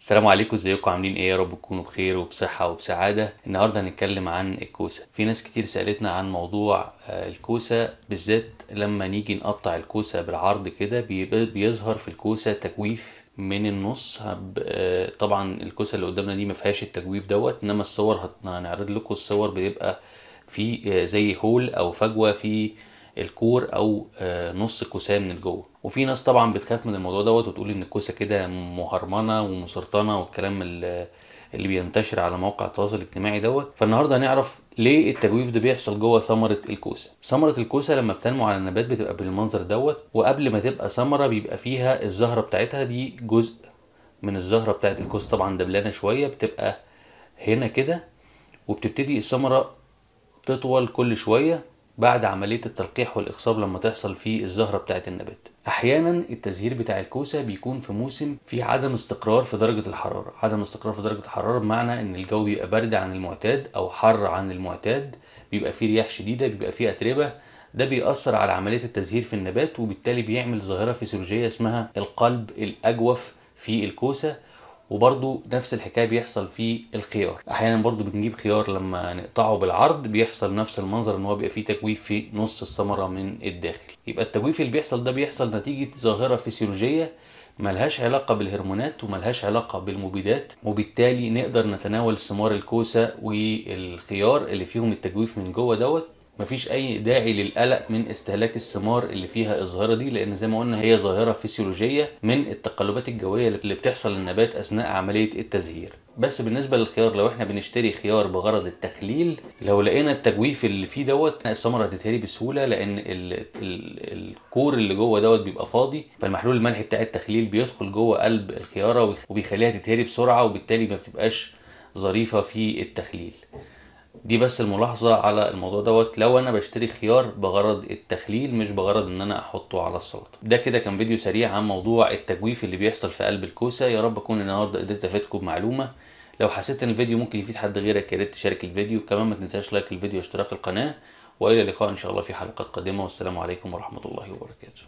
السلام عليكم ازيكم؟ عاملين إيه؟ يا رب تكونوا بخير وبصحة وبسعادة. النهاردة هنتكلم عن الكوسة. في ناس كتير سألتنا عن موضوع آه، الكوسة بالذات لما نيجي نقطع الكوسة بالعرض كده بيظهر في الكوسة تجويف من النص. آه، طبعا الكوسة اللي قدامنا دي مفيهاش التجويف دوت إنما الصور هنعرض لكم الصور بيبقى في آه، زي هول أو فجوة في الكور أو آه، نص كوساه من الجوه وفي ناس طبعا بتخاف من الموضوع دوت وتقول إن الكوسة كده مهرمنة ومسرطنة والكلام ال- اللي بينتشر على مواقع التواصل الاجتماعي دوت. فالنهاردة هنعرف ليه التجويف ده بيحصل جوه ثمرة الكوسة. ثمرة الكوسة لما بتنمو على النبات بتبقى بالمنظر دوت وقبل ما تبقى ثمرة بيبقى فيها الزهرة بتاعتها. دي جزء من الزهرة بتاعت الكوسة. طبعا دبلانة شوية بتبقى هنا كده وبتبتدي الثمرة تطول كل شوية. بعد عملية التلقيح والإخصاب لما تحصل في الزهرة بتاعة النبات. أحيانا التزهير بتاع الكوسة بيكون في موسم في عدم استقرار في درجة الحرارة. عدم استقرار في درجة الحرارة بمعنى إن الجو بيبقى برد عن المعتاد أو حر عن المعتاد بيبقى فيه رياح شديدة بيبقى فيه أتربة. ده بيأثر على عملية التزهير في النبات وبالتالي بيعمل ظاهرة فسيولوجية اسمها القلب الأجوف في الكوسة. وبرضو نفس الحكاية بيحصل في الخيار. أحيانا برضو بنجيب خيار لما نقطعه بالعرض بيحصل نفس المنظر إن هو بيبقى فيه تجويف في نص الثمرة من الداخل. يبقى التجويف اللي بيحصل ده بيحصل نتيجة ظاهرة فسيولوجيه ملهاش علاقة بالهرمونات وملهاش علاقة بالمبيدات وبالتالي نقدر نتناول ثمار الكوسة والخيار اللي فيهم التجويف من جوه دوت مفيش أي داعي للقلق من استهلاك الثمار اللي فيها الظاهره دي لأن زي ما قلنا هي ظاهرة فسيولوجيه من التقلبات الجوية اللي بتحصل للنبات أثناء عملية التزهير. بس بالنسبة للخيار لو إحنا بنشتري خيار بغرض التخليل لو لقينا التجويف اللي فيه دوت الثمرة هتتهري بسهولة لأن ال ال الكور اللي جوه دوت بيبقى فاضي فالمحلول الملحي بتاع التخليل بيدخل جوه قلب الخيارة وبيخليها تتهري بسرعة وبالتالي ما بتبقاش ظريفة في التخليل. دي بس الملاحظة على الموضوع دوت. لو أنا بشتري خيار بغرض التخليل مش بغرض إن أنا أحطه على السلطة. ده كده كان فيديو سريع عن موضوع التجويف اللي بيحصل في قلب الكوسة. يا رب أكون النهاردة قدرت أفيدكم بمعلومة. لو حسيت إن الفيديو ممكن يفيد حد غيرك يا ريت تشارك الفيديو. كمان ما تنساش like الفيديو واشتراك القناة. وإلى اللقاء إن شاء الله في حلقات قادمة. والسلام عليكم ورحمة الله وبركاته.